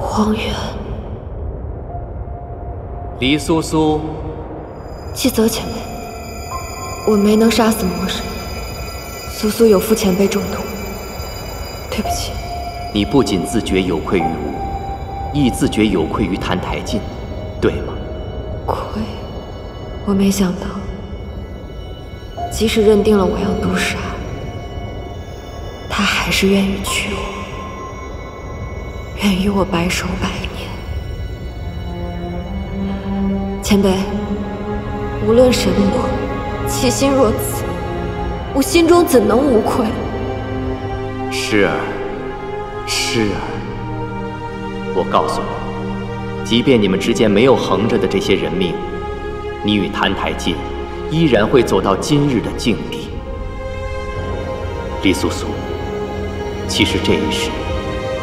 荒原，黎苏苏，季泽前辈，我没能杀死魔神，苏苏有负前辈重托，对不起。你不仅自觉有愧于我，亦自觉有愧于澹台烬，对吗？愧，我没想到，即使认定了我要毒杀，他还是愿意娶我。愿与我白首百年，前辈，无论神魔，其心若此，我心中怎能无愧？诗儿，诗儿，我告诉你，即便你们之间没有横着的这些人命，你与澹台烬依然会走到今日的境地。李素素，其实这一世。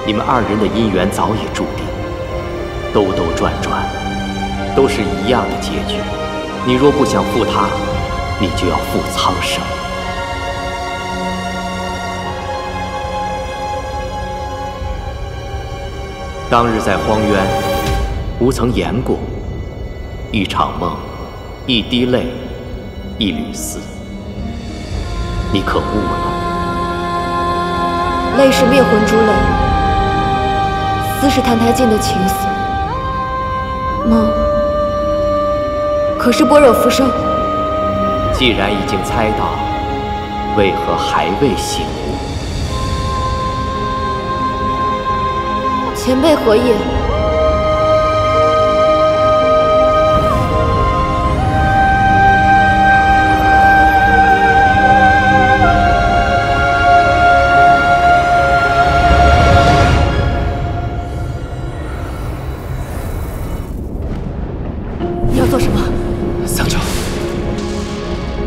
你们二人的姻缘早已注定，兜兜转转，都是一样的结局。你若不想负他，你就要负苍生。当日在荒渊，吾曾言过：一场梦，一滴泪，一缕丝。你可悟了？泪是灭魂珠泪。丝是澹台烬的情思，梦可是般若浮生。既然已经猜到，为何还未醒悟？前辈何意？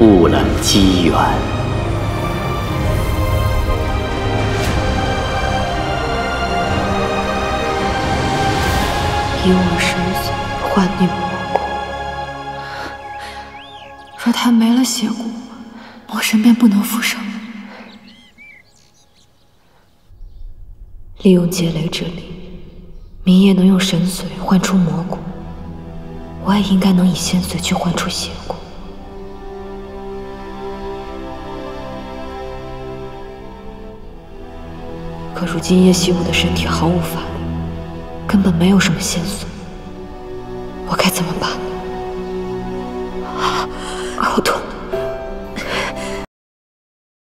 误了机缘。以我神髓换你魔。若他没了血骨，魔神便不能复生。利用劫雷之力，明夜能用神髓换出魔骨，我也应该能以仙髓去换出血骨。可如今叶惜武的身体毫无法力，根本没有什么线索，我该怎么办？好痛。